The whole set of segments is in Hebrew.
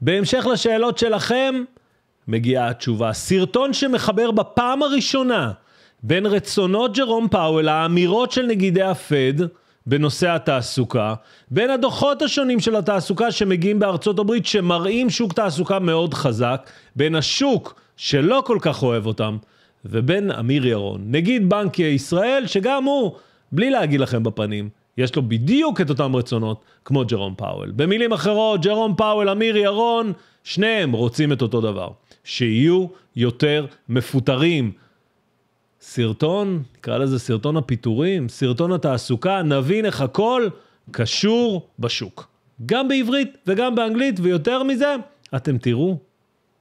בהמשך לשאלות שלכם, מגיעה התשובה. סרטון שמחבר בפעם הראשונה בין רצונות ג'רום פאוול, האמירות של נגידי הפד בנושא התעסוקה, בין הדוחות השונים של התעסוקה שמגיעים בארצות הברית, שמראים שוק תעסוקה מאוד חזק, בין השוק שלא כל כך אוהב אותם, ובין אמיר ירון, נגיד בנק ישראל, שגם הוא, בלי להגיד לכם בפנים, יש לו בדיוק את אותם רצונות כמו ג'רום פאוול. במילים אחרות, ג'רום פאוול, אמיר ירון, שניהם רוצים את אותו דבר. שיהיו יותר מפוטרים. סרטון, נקרא לזה סרטון הפיטורים, סרטון התעסוקה, נבין איך הכל קשור בשוק. גם בעברית וגם באנגלית, ויותר מזה, אתם תראו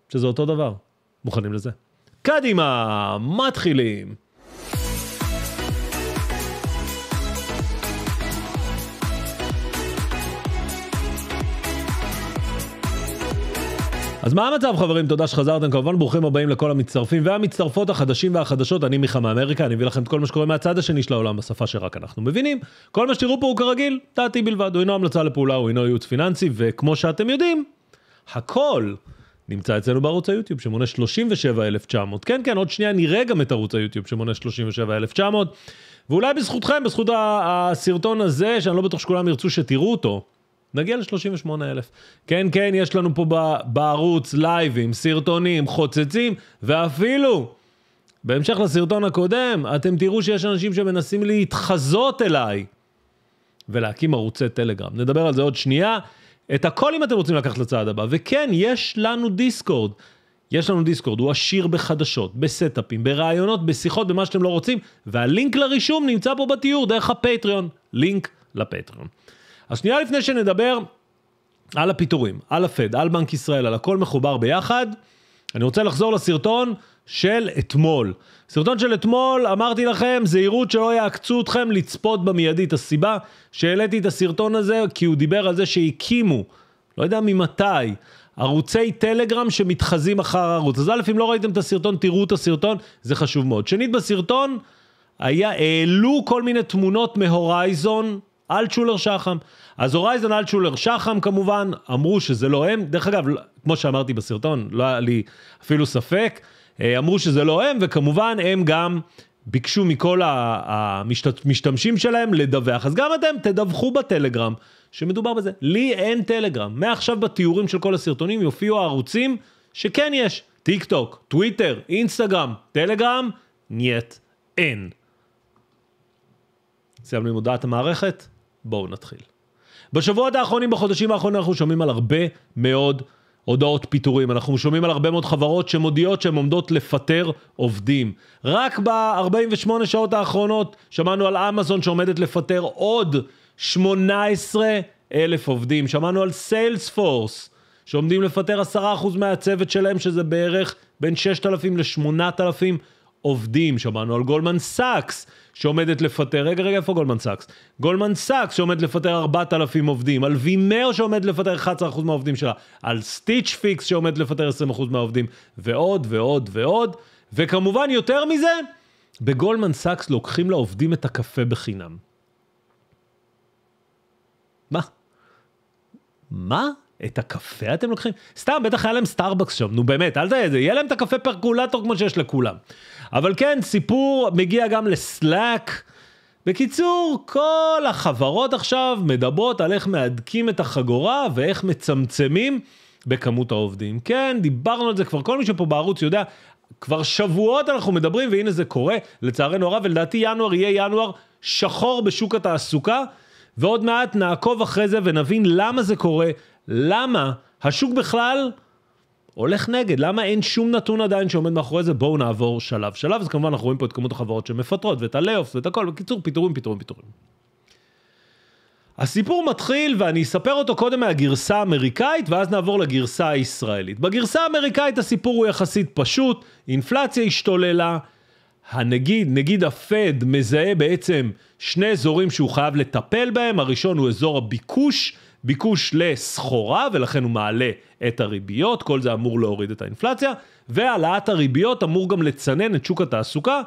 שזה אותו דבר. מוכנים לזה? קדימה, מתחילים. אז מה המצב חברים? תודה שחזרתם, כמובן ברוכים הבאים לכל המצטרפים והמצטרפות החדשים והחדשות, אני מיכה מאמריקה, אני אביא לכם את כל מה שקורה מהצד השני של העולם בשפה שרק אנחנו מבינים. כל מה שתראו פה הוא כרגיל, דעתי בלבד, הוא אינו המלצה לפעולה, הוא אינו ייעוץ פיננסי, וכמו שאתם יודעים, הכל נמצא אצלנו בערוץ היוטיוב שמונה 37,900. כן, כן, עוד שנייה נראה גם את ערוץ היוטיוב שמונה 37,900. ואולי בזכותכם, בזכות הסרטון הזה, שאני לא בטוח שכולם ירצו שתראו אותו, נגיע ל-38 אלף. כן, כן, יש לנו פה בערוץ לייבים, סרטונים, חוצצים, ואפילו, בהמשך לסרטון הקודם, אתם תראו שיש אנשים שמנסים להתחזות אליי ולהקים ערוצי טלגרם. נדבר על זה עוד שנייה. את הכל אם אתם רוצים לקחת לצעד הבא. וכן, יש לנו דיסקורד. יש לנו דיסקורד, הוא עשיר בחדשות, בסטאפים, ברעיונות, בשיחות, במה שאתם לא רוצים, והלינק לרישום נמצא פה בתיאור דרך הפטריון. לינק לפטריון. אז שנייה לפני שנדבר על הפיטורים, על הפד, על בנק ישראל, על הכל מחובר ביחד, אני רוצה לחזור לסרטון של אתמול. סרטון של אתמול, אמרתי לכם, זהירות שלא יעקצו אתכם לצפות במיידית. הסיבה שהעליתי את הסרטון הזה, כי הוא דיבר על זה שהקימו, לא יודע ממתי, ערוצי טלגרם שמתחזים אחר הערוץ. אז א', אם לא ראיתם את הסרטון, תראו את הסרטון, זה חשוב מאוד. שנית, בסרטון היה, העלו כל מיני תמונות מהורייזון, אלטשולר שחם. אז הורייזון אלטשולר שחם כמובן, אמרו שזה לא הם. דרך אגב, כמו שאמרתי בסרטון, לא היה לי אפילו ספק. אה, אמרו שזה לא הם, וכמובן הם גם ביקשו מכל המשתמשים שלהם לדווח. אז גם אתם תדווחו בטלגרם שמדובר בזה. לי אין טלגרם. מעכשיו בתיאורים של כל הסרטונים יופיעו הערוצים שכן יש. טיק טוק, טוויטר, אינסטגרם, טלגרם, נייט, אין. סיימנו עם הודעת המערכת? בואו נתחיל. בשבועות האחרונים, בחודשים האחרונים, אנחנו שומעים על הרבה מאוד הודעות פיטורים. אנחנו שומעים על הרבה מאוד חברות שמודיעות שהן עומדות לפטר עובדים. רק ב-48 שעות האחרונות שמענו על אמזון שעומדת לפטר עוד 18 אלף עובדים. שמענו על סיילספורס שעומדים לפטר 10% מהצוות שלהם, שזה בערך בין 6,000 ל-8,000 עובדים. שמענו על גולדמן סאקס שעומדת לפטר, רגע, רגע, איפה גולדמן סאקס? גולדמן סאקס שעומד לפטר 4,000 עובדים, על Vimeo שעומד לפטר 11% מהעובדים שלה, על סטיץ' פיקס שעומד לפטר 20% מהעובדים, ועוד ועוד ועוד, וכמובן יותר מזה, בגולדמן סאקס לוקחים לעובדים את הקפה בחינם. מה? מה? את הקפה אתם לוקחים? סתם, בטח היה להם סטארבקס שם, נו באמת, אל תהיה, יהיה להם את הקפה פרקולטור כמו שיש לכולם. אבל כן, סיפור מגיע גם לסלאק. בקיצור, כל החברות עכשיו מדברות על איך מהדקים את החגורה ואיך מצמצמים בכמות העובדים. כן, דיברנו על זה כבר, כל מי שפה בערוץ יודע, כבר שבועות אנחנו מדברים והנה זה קורה, לצערנו הרב, ולדעתי ינואר יהיה ינואר שחור בשוק התעסוקה, ועוד מעט נעקוב אחרי זה ונבין למה זה קורה, למה השוק בכלל הולך נגד, למה אין שום נתון עדיין שעומד מאחורי זה? בואו נעבור שלב שלב, אז כמובן אנחנו רואים פה את כמות החברות שמפטרות ואת הלאופס ואת הכל, בקיצור פיטורים פיטורים פיטורים. הסיפור מתחיל ואני אספר אותו קודם מהגרסה האמריקאית ואז נעבור לגרסה הישראלית. בגרסה האמריקאית הסיפור הוא יחסית פשוט, אינפלציה השתוללה, הנגיד, נגיד הפד מזהה בעצם שני אזורים שהוא חייב לטפל בהם, הראשון הוא אזור הביקוש ביקוש לסחורה ולכן הוא מעלה את הריביות, כל זה אמור להוריד את האינפלציה, והעלאת הריביות אמור גם לצנן את שוק התעסוקה,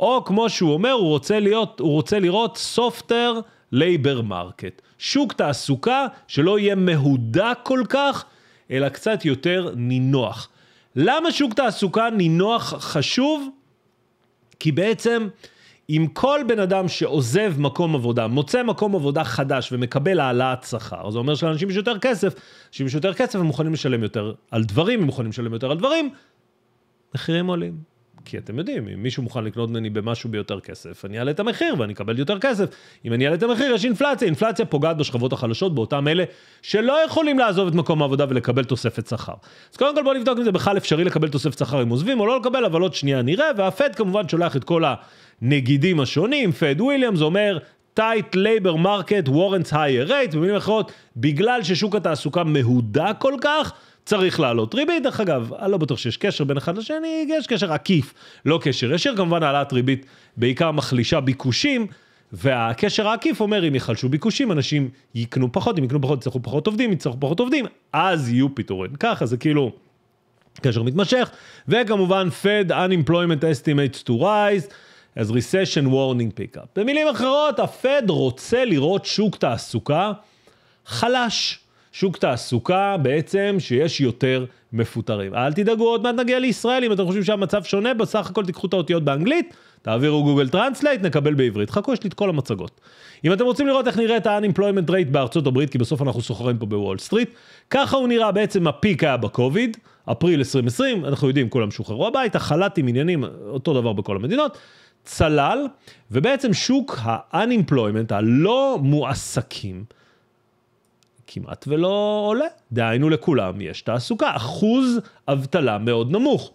או כמו שהוא אומר, הוא רוצה, להיות, הוא רוצה לראות softer labor market, שוק תעסוקה שלא יהיה מהודק כל כך, אלא קצת יותר נינוח. למה שוק תעסוקה נינוח חשוב? כי בעצם אם כל בן אדם שעוזב מקום עבודה, מוצא מקום עבודה חדש ומקבל העלאת שכר, זה אומר שלאנשים יש יותר כסף, אנשים יש יותר כסף הם מוכנים לשלם יותר על דברים, הם מוכנים לשלם יותר על דברים, מחירים עולים. כי אתם יודעים, אם מישהו מוכן לקנות ממני במשהו ביותר כסף, אני אעלה את המחיר ואני אקבל יותר כסף. אם אני אעלה את המחיר, יש אינפלציה, אינפלציה פוגעת בשכבות החלשות, באותם אלה שלא יכולים לעזוב את מקום העבודה ולקבל תוספת שכר. אז קודם כל בואו נבדוק אם זה בכלל אפשרי לקבל תוספת שכר אם עוזבים או לא לקבל, אבל עוד שנייה נראה, והפד כמובן שולח את כל הנגידים השונים, פד וויליאמס אומר, tight labor market warrants higher rate, במילים אחרות, בגלל ששוק התעסוקה מהודק כל כך, צריך לעלות ריבית, דרך אגב, אני לא בטוח שיש קשר בין אחד לשני, יש קשר עקיף, לא קשר ישיר, כמובן העלאת ריבית בעיקר מחלישה ביקושים, והקשר העקיף אומר אם יחלשו ביקושים, אנשים יקנו פחות, אם יקנו פחות יצטרכו פחות עובדים, יצטרכו פחות עובדים, אז יהיו פיטורים. ככה זה כאילו קשר מתמשך, וכמובן Fed unemployment estimates to rise. As recession warning pickup. במילים אחרות, הפד רוצה לראות שוק תעסוקה חלש. שוק תעסוקה בעצם שיש יותר מפוטרים. אל תדאגו, עוד מעט נגיע לישראל, אם אתם חושבים שהמצב שונה, בסך הכל תיקחו את האותיות באנגלית, תעבירו גוגל טרנסלייט, נקבל בעברית. חכו, יש לי את כל המצגות. אם אתם רוצים לראות איך נראית ה-unemployment rate בארצות הברית, כי בסוף אנחנו סוחרים פה בוול סטריט, ככה הוא נראה בעצם ה peak היה בקוביד, אפריל 2020, אנחנו יודעים, כולם שוחררו הביתה, חל"תים, עניינים, אותו דבר בכל המדינות. צלל, ובעצם שוק ה-unemployment, הלא מועסקים, כמעט ולא עולה. דהיינו לכולם יש תעסוקה, אחוז אבטלה מאוד נמוך.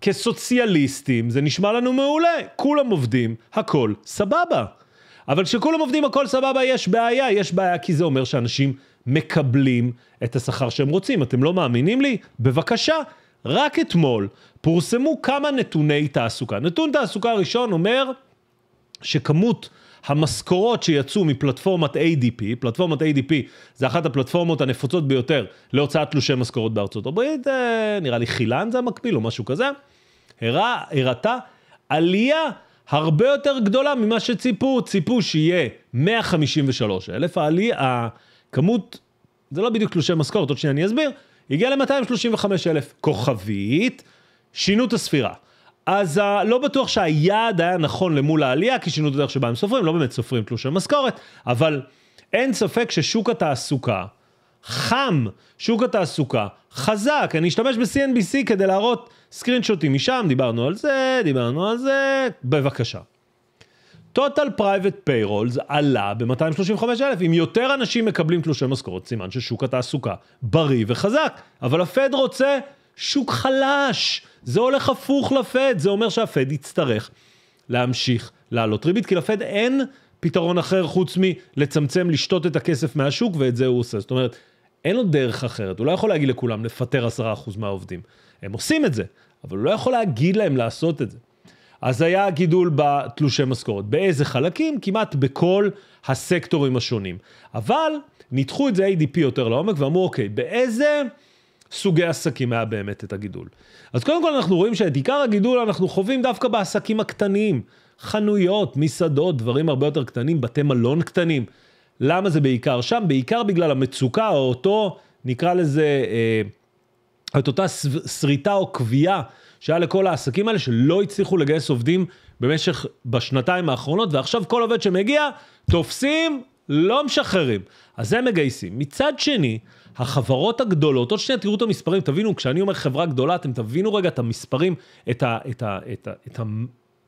כסוציאליסטים זה נשמע לנו מעולה, כולם עובדים, הכל סבבה. אבל כשכולם עובדים הכל סבבה יש בעיה, יש בעיה כי זה אומר שאנשים מקבלים את השכר שהם רוצים. אתם לא מאמינים לי? בבקשה, רק אתמול פורסמו כמה נתוני תעסוקה. נתון תעסוקה ראשון אומר שכמות המשכורות שיצאו מפלטפורמת ADP, פלטפורמת ADP זה אחת הפלטפורמות הנפוצות ביותר להוצאת תלושי משכורות בארצות הברית, אה, נראה לי חילן זה המקביל או משהו כזה, הראה, הראתה עלייה הרבה יותר גדולה ממה שציפו, ציפו שיהיה 153 אלף, העלייה, הכמות, זה לא בדיוק תלושי משכורת, עוד שנייה אני אסביר, הגיע ל-235 אלף כוכבית, שינו את הספירה. אז uh, לא בטוח שהיעד היה נכון למול העלייה, כי שינו את הדרך שבה הם סופרים, לא באמת סופרים תלושי משכורת, אבל אין ספק ששוק התעסוקה חם, שוק התעסוקה חזק, אני אשתמש ב-CNBC כדי להראות סקרין שוטים משם, דיברנו על זה, דיברנו על זה, בבקשה. Total private payrolls עלה ב-235 אלף, אם יותר אנשים מקבלים תלושי משכורת, סימן ששוק התעסוקה בריא וחזק, אבל הפד רוצה שוק חלש, זה הולך הפוך לפד, זה אומר שהפד יצטרך להמשיך לעלות ריבית, כי לפד אין פתרון אחר חוץ מלצמצם, לשתות את הכסף מהשוק, ואת זה הוא עושה. זאת אומרת, אין לו דרך אחרת, הוא לא יכול להגיד לכולם לפטר 10% מהעובדים. הם עושים את זה, אבל הוא לא יכול להגיד להם לעשות את זה. אז היה גידול בתלושי משכורת. באיזה חלקים? כמעט בכל הסקטורים השונים. אבל ניתחו את זה ADP יותר לעומק ואמרו, אוקיי, באיזה סוגי עסקים היה באמת את הגידול? אז קודם כל אנחנו רואים שאת עיקר הגידול אנחנו חווים דווקא בעסקים הקטנים. חנויות, מסעדות, דברים הרבה יותר קטנים, בתי מלון קטנים. למה זה בעיקר שם? בעיקר בגלל המצוקה או אותו, נקרא לזה, אה, את אותה שריטה או קביעה שהיה לכל העסקים האלה שלא הצליחו לגייס עובדים במשך, בשנתיים האחרונות, ועכשיו כל עובד שמגיע, תופסים, לא משחררים. אז הם מגייסים. מצד שני, החברות הגדולות, עוד שנייה תראו את המספרים, תבינו, כשאני אומר חברה גדולה, אתם תבינו רגע את המספרים, את, ה, את, ה, את, ה, את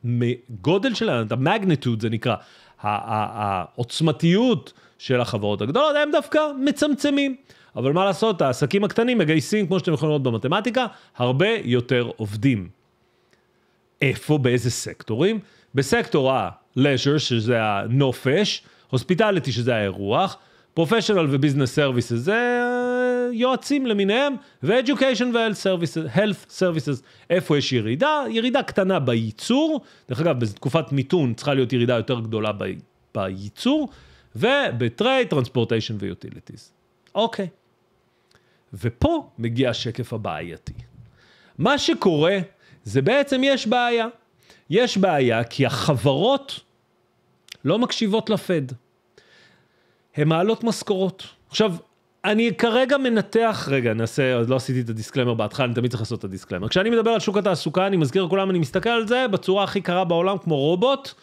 הגודל שלהם, את המגניטוד זה נקרא, העוצמתיות של החברות הגדולות, הם דווקא מצמצמים. אבל מה לעשות, העסקים הקטנים מגייסים, כמו שאתם יכולים לראות במתמטיקה, הרבה יותר עובדים. איפה, באיזה סקטורים? בסקטור ה-leisure, שזה הנופש, hospitality, שזה האירוח, professional ו business services, זה אה, יועצים למיניהם, ו-education ו-health services, איפה יש ירידה? ירידה קטנה בייצור, דרך אגב, בתקופת מיתון צריכה להיות ירידה יותר גדולה ב- בייצור, וב trade, transportation ו utilities. אוקיי. ופה מגיע השקף הבעייתי. מה שקורה זה בעצם יש בעיה. יש בעיה כי החברות לא מקשיבות לפד. הן מעלות משכורות. עכשיו, אני כרגע מנתח, רגע, נעשה, עוד לא עשיתי את הדיסקלמר בהתחלה, אני תמיד צריך לעשות את הדיסקלמר. כשאני מדבר על שוק התעסוקה, אני מזכיר לכולם, אני מסתכל על זה בצורה הכי קרה בעולם, כמו רובוט,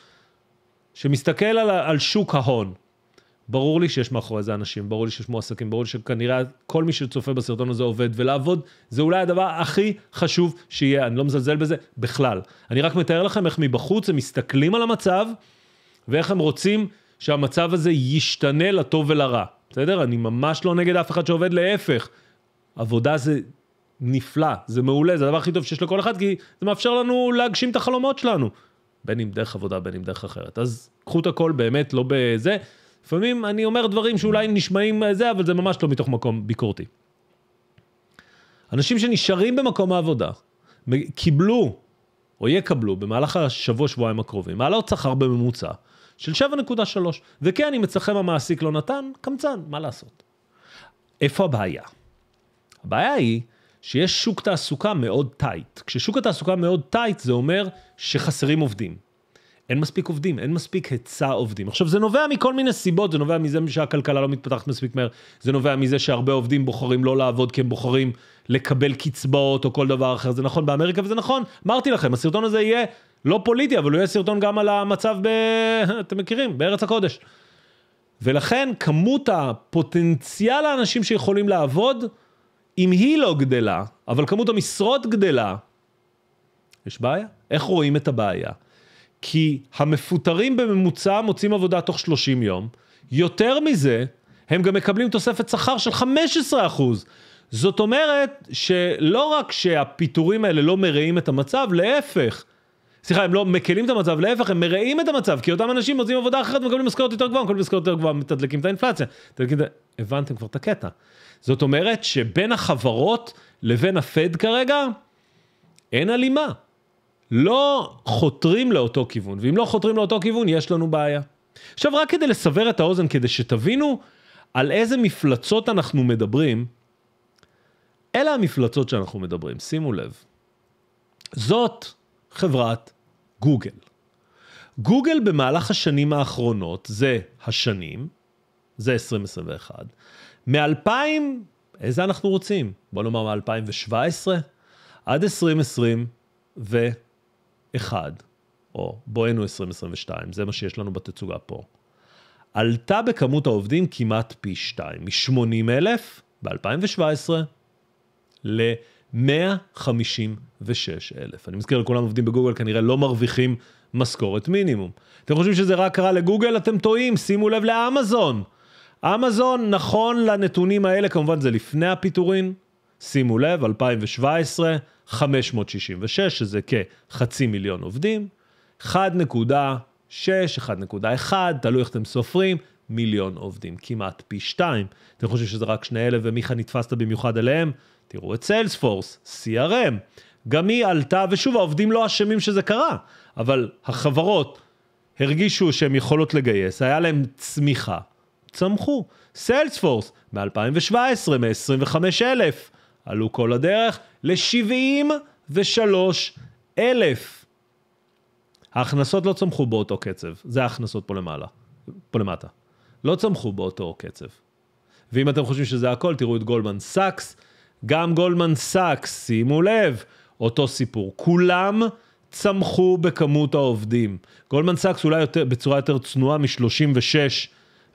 שמסתכל על, על שוק ההון. ברור לי שיש מאחורי זה אנשים, ברור לי שיש מועסקים, ברור לי שכנראה כל מי שצופה בסרטון הזה עובד, ולעבוד זה אולי הדבר הכי חשוב שיהיה, אני לא מזלזל בזה בכלל. אני רק מתאר לכם איך מבחוץ הם מסתכלים על המצב, ואיך הם רוצים שהמצב הזה ישתנה לטוב ולרע. בסדר? אני ממש לא נגד אף אחד שעובד, להפך. עבודה זה נפלא, זה מעולה, זה הדבר הכי טוב שיש לכל אחד, כי זה מאפשר לנו להגשים את החלומות שלנו. בין אם דרך עבודה, בין אם דרך אחרת. אז קחו את הכל באמת לא בזה. לפעמים אני אומר דברים שאולי נשמעים זה, אבל זה ממש לא מתוך מקום ביקורתי. אנשים שנשארים במקום העבודה, קיבלו, או יקבלו, במהלך השבוע-שבועיים הקרובים, מעלות שכר בממוצע של 7.3. וכן, אם אצלכם המעסיק לא נתן, קמצן, מה לעשות? איפה הבעיה? הבעיה היא שיש שוק תעסוקה מאוד טייט. כששוק התעסוקה מאוד טייט, זה אומר שחסרים עובדים. אין מספיק עובדים, אין מספיק היצע עובדים. עכשיו, זה נובע מכל מיני סיבות, זה נובע מזה שהכלכלה לא מתפתחת מספיק מהר, זה נובע מזה שהרבה עובדים בוחרים לא לעבוד כי הם בוחרים לקבל קצבאות או כל דבר אחר. זה נכון באמריקה וזה נכון, אמרתי לכם, הסרטון הזה יהיה לא פוליטי, אבל הוא יהיה סרטון גם על המצב ב... אתם מכירים, בארץ הקודש. ולכן כמות הפוטנציאל האנשים שיכולים לעבוד, אם היא לא גדלה, אבל כמות המשרות גדלה, יש בעיה. איך רואים את הבעיה? כי המפוטרים בממוצע מוצאים עבודה תוך 30 יום. יותר מזה, הם גם מקבלים תוספת שכר של 15 אחוז. זאת אומרת שלא רק שהפיטורים האלה לא מרעים את המצב, להפך. סליחה, הם לא מקלים את המצב, להפך, הם מרעים את המצב, כי אותם אנשים מוצאים עבודה אחרת ומקבלים משכורת יותר גבוהה, מקבלים משכורת יותר גבוהה, מתדלקים את האינפלציה. הבנתם כבר את הקטע. זאת אומרת שבין החברות לבין הפד כרגע, אין הלימה. לא חותרים לאותו כיוון, ואם לא חותרים לאותו כיוון, יש לנו בעיה. עכשיו, רק כדי לסבר את האוזן, כדי שתבינו על איזה מפלצות אנחנו מדברים, אלה המפלצות שאנחנו מדברים, שימו לב. זאת חברת גוגל. גוגל במהלך השנים האחרונות, זה השנים, זה 2021, מ-2000, איזה אנחנו רוצים? בוא נאמר מ-2017 עד 2020 ו... אחד, או בואנו 2022, זה מה שיש לנו בתצוגה פה, עלתה בכמות העובדים כמעט פי שתיים, מ-80 אלף ב-2017 ל-156 אלף. אני מזכיר לכולם עובדים בגוגל כנראה לא מרוויחים משכורת מינימום. אתם חושבים שזה רק קרה לגוגל? אתם טועים, שימו לב לאמזון. אמזון, נכון לנתונים האלה, כמובן זה לפני הפיטורין, שימו לב, 2017, 566, שזה כחצי מיליון עובדים, 1.6, 1.1, תלוי איך אתם סופרים, מיליון עובדים, כמעט פי שתיים. אתם חושבים שזה רק שני אלה ומיכה נתפסת במיוחד עליהם? תראו את סיילספורס, CRM, גם היא עלתה, ושוב, העובדים לא אשמים שזה קרה, אבל החברות הרגישו שהן יכולות לגייס, היה להם צמיחה, צמחו. סיילספורס, מ-2017, מ-25 אלף, עלו כל הדרך ל-73 אלף. ההכנסות לא צמחו באותו קצב, זה ההכנסות פה למעלה, פה למטה. לא צמחו באותו קצב. ואם אתם חושבים שזה הכל, תראו את גולדמן סאקס. גם גולדמן סאקס, שימו לב, אותו סיפור. כולם צמחו בכמות העובדים. גולדמן סאקס אולי יותר, בצורה יותר צנועה מ-36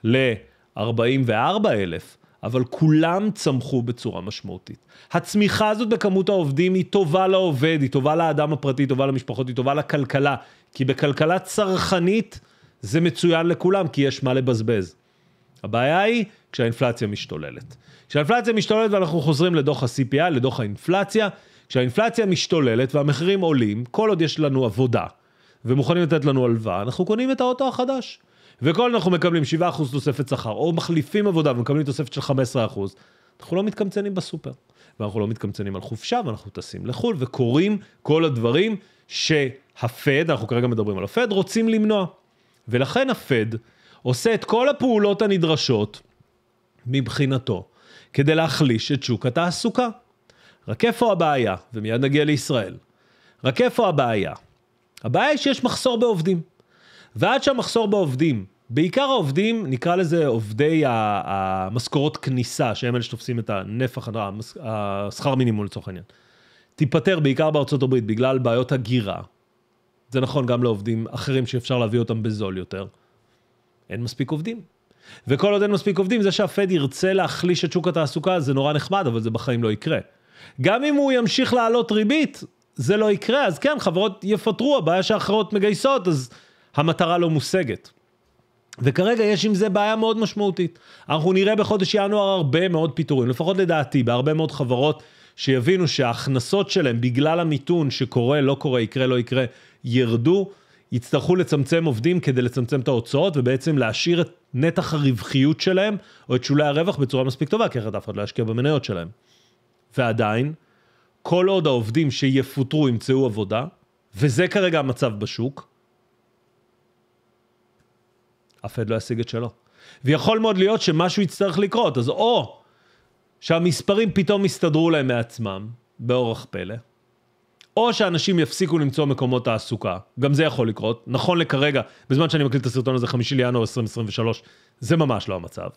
ל-44 אלף, אבל כולם צמחו בצורה משמעותית. הצמיחה הזאת בכמות העובדים היא טובה לעובד, היא טובה לאדם הפרטי, היא טובה למשפחות, היא טובה לכלכלה, כי בכלכלה צרכנית זה מצוין לכולם, כי יש מה לבזבז. הבעיה היא כשהאינפלציה משתוללת. כשהאינפלציה משתוללת ואנחנו חוזרים לדוח ה-CPI, לדוח האינפלציה, כשהאינפלציה משתוללת והמחירים עולים, כל עוד יש לנו עבודה ומוכנים לתת לנו הלוואה, אנחנו קונים את האוטו החדש. וכל אנחנו מקבלים 7% תוספת שכר, או מחליפים עבודה ומקבלים תוספת של 15%, אנחנו לא מתקמצנים בסופר. ואנחנו לא מתקמצנים על חופשה, ואנחנו טסים לחו"ל, וקורים כל הדברים שהפד, אנחנו כרגע מדברים על הפד, רוצים למנוע. ולכן הפד עושה את כל הפעולות הנדרשות מבחינתו, כדי להחליש את שוק התעסוקה. רק איפה הבעיה? ומיד נגיע לישראל. רק איפה הבעיה? הבעיה היא שיש מחסור בעובדים. ועד שהמחסור בעובדים בעיקר העובדים, נקרא לזה עובדי המשכורות כניסה, שהם אלה שתופסים את הנפח, השכר מינימום לצורך העניין. תיפתר בעיקר בארצות הברית בגלל בעיות הגירה. זה נכון גם לעובדים אחרים שאפשר להביא אותם בזול יותר. אין מספיק עובדים. וכל עוד אין מספיק עובדים, זה שהפד ירצה להחליש את שוק התעסוקה זה נורא נחמד, אבל זה בחיים לא יקרה. גם אם הוא ימשיך להעלות ריבית, זה לא יקרה, אז כן, חברות יפטרו, הבעיה שאחרות מגייסות, אז המטרה לא מושגת. וכרגע יש עם זה בעיה מאוד משמעותית. אנחנו נראה בחודש ינואר הרבה מאוד פיטורים, לפחות לדעתי, בהרבה מאוד חברות שיבינו שההכנסות שלהם בגלל המיתון שקורה, לא קורה, יקרה, לא יקרה, ירדו, יצטרכו לצמצם עובדים כדי לצמצם את ההוצאות ובעצם להשאיר את נתח הרווחיות שלהם או את שולי הרווח בצורה מספיק טובה, כי אחרת אף אחד לא ישקיע במניות שלהם. ועדיין, כל עוד העובדים שיפוטרו ימצאו עבודה, וזה כרגע המצב בשוק, אף אחד לא ישיג את שלו. ויכול מאוד להיות שמשהו יצטרך לקרות, אז או שהמספרים פתאום יסתדרו להם מעצמם, באורח פלא, או שאנשים יפסיקו למצוא מקומות תעסוקה, גם זה יכול לקרות, נכון לכרגע, בזמן שאני מקליט את הסרטון הזה, חמישי לינואר 2023, זה ממש לא המצב.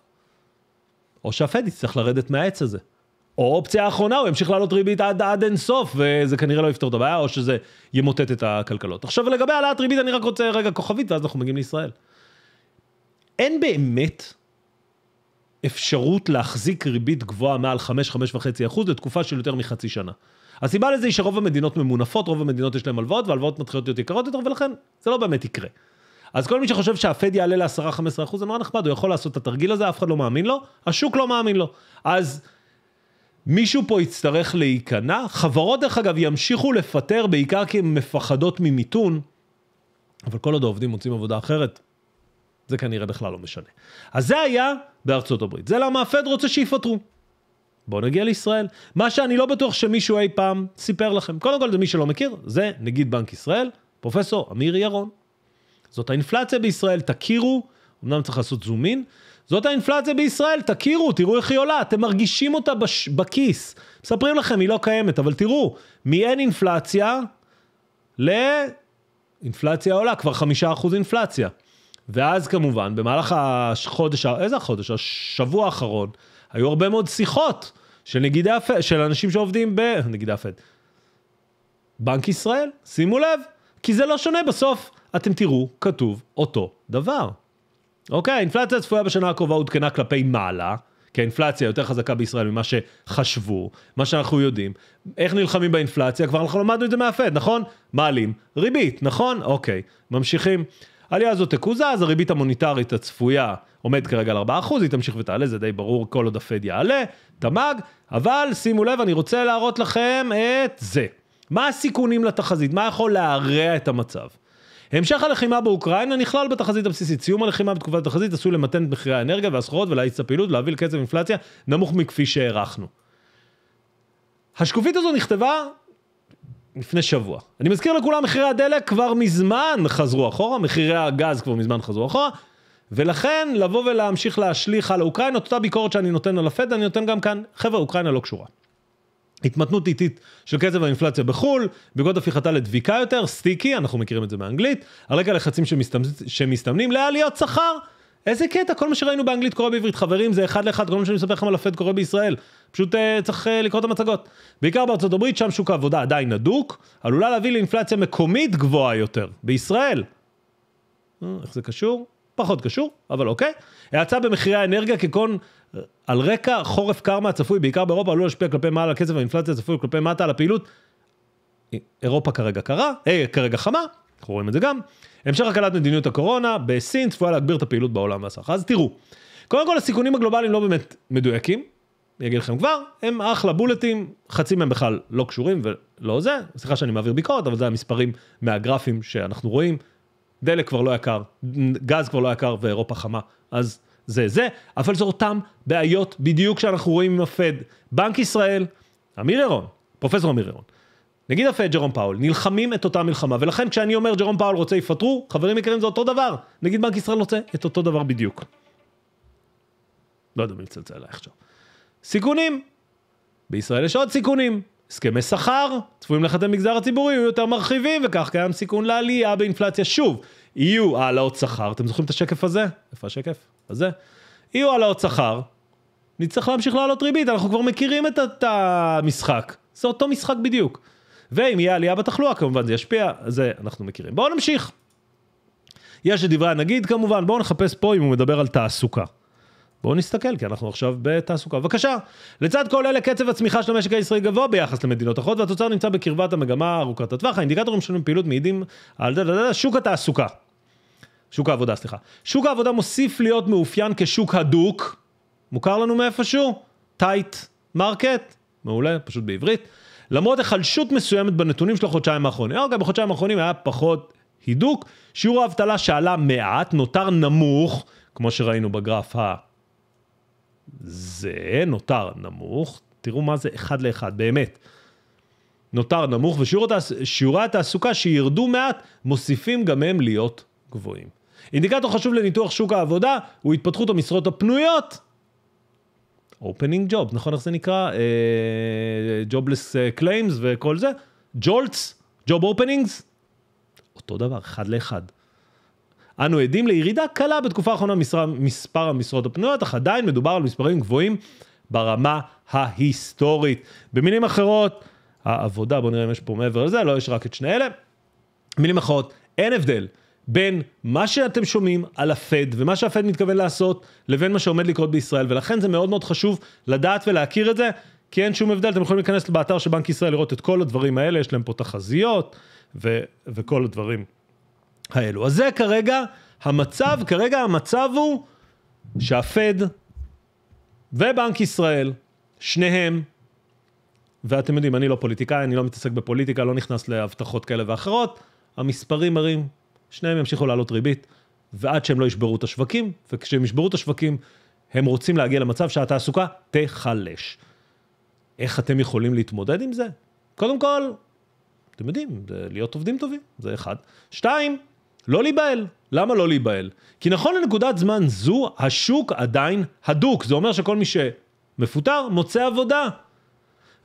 או שהפד יצטרך לרדת מהעץ הזה. או אופציה האחרונה, הוא ימשיך לעלות ריבית עד, עד אין סוף, וזה כנראה לא יפתור את הבעיה, או שזה ימוטט את הכלכלות. עכשיו לגבי העלאת ריבית, אני רק רוצה רגע כוכבית, ואז אנחנו מגיעים לישראל. אין באמת אפשרות להחזיק ריבית גבוהה מעל 5-5.5 אחוז לתקופה של יותר מחצי שנה. הסיבה לזה היא שרוב המדינות ממונפות, רוב המדינות יש להן הלוואות, והלוואות מתחילות להיות יקרות יותר, ולכן זה לא באמת יקרה. אז כל מי שחושב שהפד יעלה ל-10-15 אחוז, זה נורא נחמד, הוא יכול לעשות את התרגיל הזה, אף אחד לא מאמין לו, השוק לא מאמין לו. אז מישהו פה יצטרך להיכנע, חברות דרך אגב ימשיכו לפטר בעיקר כי הן מפחדות ממיתון, אבל כל עוד העובדים מוצאים עבודה אחרת, זה כנראה בכלל לא משנה. אז זה היה בארצות הברית. זה למה הפד רוצה שיפטרו. בואו נגיע לישראל. מה שאני לא בטוח שמישהו אי פעם סיפר לכם. קודם כל, זה מי שלא מכיר, זה נגיד בנק ישראל, פרופסור אמיר ירון. זאת האינפלציה בישראל, תכירו, אמנם צריך לעשות זום אין, זאת האינפלציה בישראל, תכירו, תראו איך היא עולה, אתם מרגישים אותה בש... בכיס. מספרים לכם, היא לא קיימת, אבל תראו, מאין אינפלציה לאינפלציה עולה, כבר חמישה אחוז אינפלציה. ואז כמובן, במהלך החודש, איזה החודש? השבוע האחרון, היו הרבה מאוד שיחות של נגידי הפד, של אנשים שעובדים ב... נגידי הפד. בנק ישראל, שימו לב, כי זה לא שונה בסוף. אתם תראו, כתוב אותו דבר. אוקיי, האינפלציה הצפויה בשנה הקרובה עודכנה כלפי מעלה, כי האינפלציה יותר חזקה בישראל ממה שחשבו, מה שאנחנו יודעים. איך נלחמים באינפלציה? כבר אנחנו למדנו את זה מהפד, נכון? מעלים ריבית, נכון? אוקיי, ממשיכים. העלייה הזאת תקוזז, הריבית המוניטרית הצפויה עומד כרגע על 4%, היא תמשיך ותעלה, זה די ברור, כל עוד הפד יעלה, תמ"ג, אבל שימו לב, אני רוצה להראות לכם את זה. מה הסיכונים לתחזית? מה יכול להרע את המצב? המשך הלחימה באוקראינה נכלל בתחזית הבסיסית. סיום הלחימה בתקופת התחזית עשוי למתן את מחירי האנרגיה והסחורות ולהאיץ את הפעילות ולהביא לקצב אינפלציה נמוך מכפי שהערכנו. השקופית הזו נכתבה לפני שבוע. אני מזכיר לכולם, מחירי הדלק כבר מזמן חזרו אחורה, מחירי הגז כבר מזמן חזרו אחורה, ולכן לבוא ולהמשיך להשליך על אוקראינה, אותה ביקורת שאני נותן על הפד, אני נותן גם כאן, חבר'ה, אוקראינה לא קשורה. התמתנות איטית של קצב האינפלציה בחו"ל, בעקבות הפיכתה לדביקה יותר, סטיקי, אנחנו מכירים את זה מאנגלית, על רקע לחצים שמסתמנים לעליות שכר. איזה קטע, כל מה שראינו באנגלית קורה בעברית, חברים, זה אחד לאחד, כל מה שאני מספר לכם על הפד קורה בישראל. פשוט uh, צריך uh, לקרוא את המצגות. בעיקר בארצות הברית, שם שוק העבודה עדיין הדוק, עלולה להביא לאינפלציה מקומית גבוהה יותר. בישראל. אה, איך זה קשור? פחות קשור, אבל אוקיי. האצה במחירי האנרגיה כגון על רקע חורף קרמה הצפוי, בעיקר באירופה, עלול להשפיע כלפי מעלה על קצב האינפלציה הצפוי כלפי מטה על הפעילות. אירופה כרגע קרה, אה, כרגע חמה, אנחנו רואים את זה גם. המשך הקלת מדיניות הקורונה, בסין צפויה להגביר את הפעילות בעולם והסחר. אז תראו, קודם כל הסיכונים הגלובליים לא באמת מדויקים, אני אגיד לכם כבר, הם אחלה בולטים, חצי מהם בכלל לא קשורים ולא זה, סליחה שאני מעביר ביקורת, אבל זה המספרים מהגרפים שאנחנו רואים. דלק כבר לא יקר, גז כבר לא יקר ואירופה חמה, אז זה זה, אבל זה אותם בעיות בדיוק שאנחנו רואים עם הפד. בנק ישראל, אמיר ירון, פרופסור אמיר ירון, נגיד הפד ג'רום פאול, נלחמים את אותה מלחמה, ולכן כשאני אומר ג'רום פאול רוצה יפטרו, חברים יקרים זה אותו דבר, נגיד בנק ישראל רוצה את אותו דבר בדיוק. לא יודע מי מצלצל אליי עכשיו. סיכונים, בישראל יש עוד סיכונים, הסכמי שכר, צפויים ללכת למגזר הציבורי, יהיו יותר מרחיבים, וכך קיים סיכון לעלייה באינפלציה. שוב, יהיו העלאות שכר, אתם זוכרים את השקף הזה? איפה השקף? הזה? יהיו העלאות שכר, נצטרך להמשיך לעלות ריבית, אנחנו כבר מכירים את, את המשחק, זה אותו משחק בדיוק. ואם יהיה עלייה בתחלואה, כמובן זה ישפיע, זה אנחנו מכירים. בואו נמשיך. יש את דברי הנגיד כמובן, בואו נחפש פה אם הוא מדבר על תעסוקה. בואו נסתכל, כי אנחנו עכשיו בתעסוקה. בבקשה, לצד כל אלה קצב הצמיחה של המשק הישראלי גבוה ביחס למדינות אחרות, והתוצר נמצא בקרבת המגמה ארוכת הטווח. האינדיקטורים שלנו פעילות מעידים על שוק התעסוקה. שוק העבודה, סליחה. שוק העבודה מוסיף להיות מאופיין כשוק הדוק, מוכר לנו מאיפשהו? tight market, מעולה, פשוט בעברית. למרות היחלשות מסוימת בנתונים של החודשיים האחרונים. אוקיי, בחודשיים האחרונים היה פחות הידוק, שיעור האבטלה שעלה מעט, נותר נמוך, כמו שראינו בגרף ה... זה נותר נמוך, תראו מה זה אחד לאחד, באמת. נותר נמוך, ושיעורי התעסוקה שירדו מעט, מוסיפים גם הם להיות גבוהים. אינדיקטור חשוב לניתוח שוק העבודה הוא התפתחות המשרות הפנויות. opening jobs, נכון איך זה נקרא? uh, jobless uh, וכל זה. jolts, job openings, אותו דבר, אחד לאחד. אנו עדים לירידה קלה בתקופה האחרונה מספר המשרות הפנויות, אך עדיין מדובר על מספרים גבוהים ברמה ההיסטורית. במילים אחרות, העבודה, בואו נראה אם יש פה מעבר לזה, לא, יש רק את שני אלה. במילים אחרות, אין הבדל בין מה שאתם שומעים על הפד ומה שהפד מתכוון לעשות לבין מה שעומד לקרות בישראל ולכן זה מאוד מאוד חשוב לדעת ולהכיר את זה כי אין שום הבדל אתם יכולים להיכנס באתר של בנק ישראל לראות את כל הדברים האלה יש להם פה תחזיות ו- וכל הדברים האלו אז זה כרגע המצב כרגע המצב הוא שהפד ובנק ישראל שניהם ואתם יודעים אני לא פוליטיקאי אני לא מתעסק בפוליטיקה לא נכנס להבטחות כאלה ואחרות המספרים מראים שניהם ימשיכו לעלות ריבית, ועד שהם לא ישברו את השווקים, וכשהם ישברו את השווקים, הם רוצים להגיע למצב שהתעסוקה תיחלש. איך אתם יכולים להתמודד עם זה? קודם כל, אתם יודעים, להיות עובדים טובים, זה אחד. שתיים, לא להיבהל. למה לא להיבהל? כי נכון לנקודת זמן זו, השוק עדיין הדוק. זה אומר שכל מי שמפוטר, מוצא עבודה.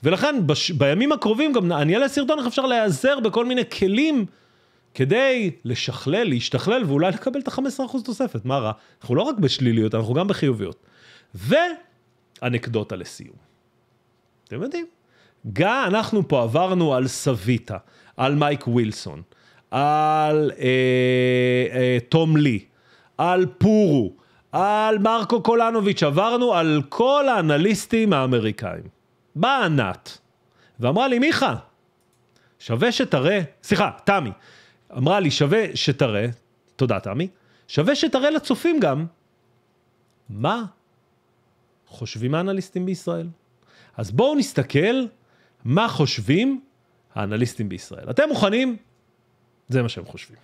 ולכן בש... בימים הקרובים גם אני אעלה סרטון איך אפשר להיעזר בכל מיני כלים כדי לשכלל, להשתכלל ואולי לקבל את ה-15% תוספת, מה רע? אנחנו לא רק בשליליות, אנחנו גם בחיוביות. ואנקדוטה לסיום. אתם יודעים, גם אנחנו פה עברנו על סוויטה, על מייק ווילסון, על אה, אה, תום לי, על פורו, על מרקו קולנוביץ', עברנו על כל האנליסטים האמריקאים. באה ענת ואמרה לי, מיכה, שווה שתראה, סליחה, תמי, אמרה לי, שווה שתראה, תודה תמי, שווה שתראה לצופים גם מה חושבים האנליסטים בישראל. אז בואו נסתכל מה חושבים האנליסטים בישראל. אתם מוכנים? זה מה שהם חושבים.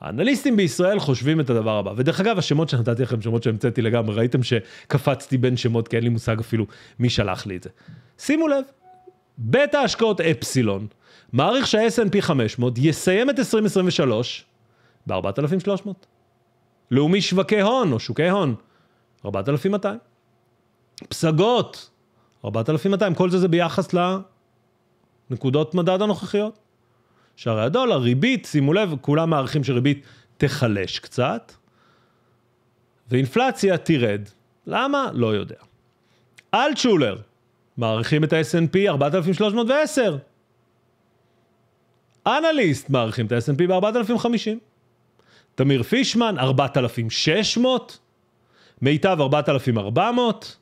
האנליסטים בישראל חושבים את הדבר הבא, ודרך אגב השמות שנתתי לכם שמות שהמצאתי לגמרי, ראיתם שקפצתי בין שמות כי אין לי מושג אפילו מי שלח לי את זה. שימו לב, בית ההשקעות אפסילון מעריך שה-S&P 500 יסיים את 2023 ב-4,300. לאומי שווקי הון או שוקי הון, 4,200. פסגות, 4,200, כל זה זה ביחס לנקודות מדד הנוכחיות. שערי הדולר, ריבית, שימו לב, כולם מעריכים שריבית תחלש קצת, ואינפלציה תרד. למה? לא יודע. אלטשולר, מעריכים את ה-S&P 4,310. אנליסט מעריכים את ה-S&P ב-4,050. תמיר פישמן, 4,600. מיטב, 4,400.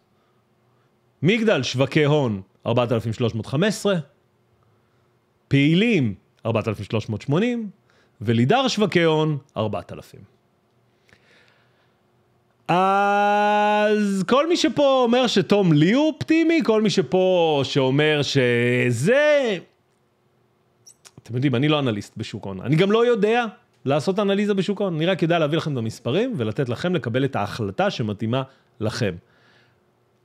מגדל, שווקי הון, 4,315. פעילים, 4,380. ולידר שווקי הון, 4,000. אז כל מי שפה אומר שתום לי הוא אופטימי, כל מי שפה שאומר שזה, אתם יודעים, אני לא אנליסט בשוק ההון, אני גם לא יודע לעשות אנליזה בשוק ההון, אני רק יודע להביא לכם את המספרים ולתת לכם לקבל את ההחלטה שמתאימה לכם.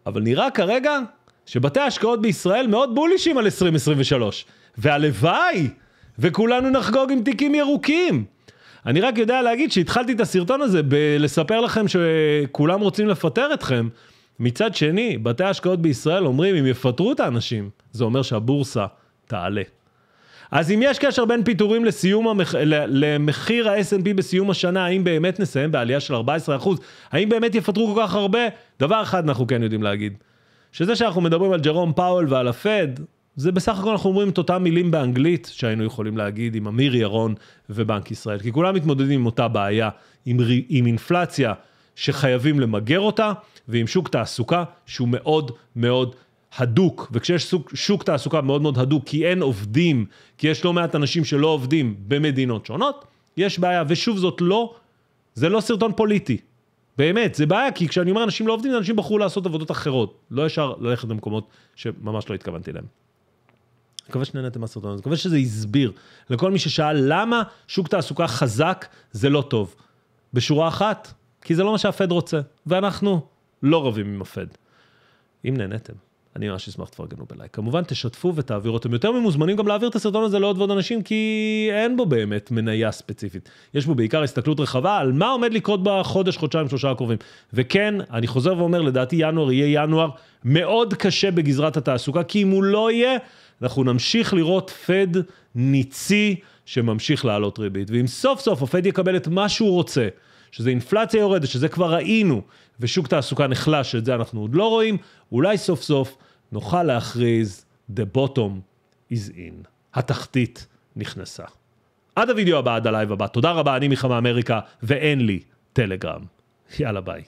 אבל נראה כרגע שבתי ההשקעות בישראל מאוד בולישים על 2023, והלוואי, וכולנו נחגוג עם תיקים ירוקים. אני רק יודע להגיד שהתחלתי את הסרטון הזה בלספר לכם שכולם רוצים לפטר אתכם. מצד שני, בתי ההשקעות בישראל אומרים, אם יפטרו את האנשים, זה אומר שהבורסה תעלה. אז אם יש קשר בין פיטורים המח... למחיר ה-S&P בסיום השנה, האם באמת נסיים בעלייה של 14%? האם באמת יפטרו כל כך הרבה? דבר אחד אנחנו כן יודעים להגיד, שזה שאנחנו מדברים על ג'רום פאוול ועל הפד, זה בסך הכל אנחנו אומרים את אותם מילים באנגלית שהיינו יכולים להגיד עם אמיר ירון ובנק ישראל, כי כולם מתמודדים עם אותה בעיה, עם, עם אינפלציה שחייבים למגר אותה, ועם שוק תעסוקה שהוא מאוד מאוד הדוק, וכשיש שוק, שוק תעסוקה מאוד מאוד הדוק, כי אין עובדים, כי יש לא מעט אנשים שלא עובדים במדינות שונות, יש בעיה, ושוב זאת לא, זה לא סרטון פוליטי. באמת, זה בעיה, כי כשאני אומר אנשים לא עובדים, אנשים בחרו לעשות עבודות אחרות, לא ישר ללכת למקומות שממש לא התכוונתי להם. אני מקווה שנהנתם מהסרטון הזה, אני מקווה שזה הסביר לכל מי ששאל למה שוק תעסוקה חזק זה לא טוב. בשורה אחת, כי זה לא מה שהפד רוצה, ואנחנו לא רבים עם הפד. אם נהנתם, אני ממש אשמח שתפרגנו בלייק. כמובן תשתפו ותעבירו, אתם יותר ממוזמנים גם להעביר את הסרטון הזה לעוד ועוד אנשים, כי אין בו באמת מניה ספציפית. יש בו בעיקר הסתכלות רחבה על מה עומד לקרות בחודש, חודשיים, שלושה הקרובים. וכן, אני חוזר ואומר, לדעתי ינואר יהיה ינואר מאוד קשה בגזרת התעסוקה, כי אם הוא לא יהיה, אנחנו נמשיך לראות פד ניצי שממשיך לעלות ריבית. ואם סוף סוף הפד יקבל את מה שהוא רוצה, שזה אינפלציה יורדת, שזה כבר ראינו, ושוק תעסוקה נחלש, שאת זה אנחנו עוד לא רואים, אולי סוף סוף נוכל להכריז The bottom is in. התחתית נכנסה. עד הוידאו הבא, עד הלייב הבא. תודה רבה, אני מיכה מאמריקה, ואין לי טלגרם. יאללה ביי.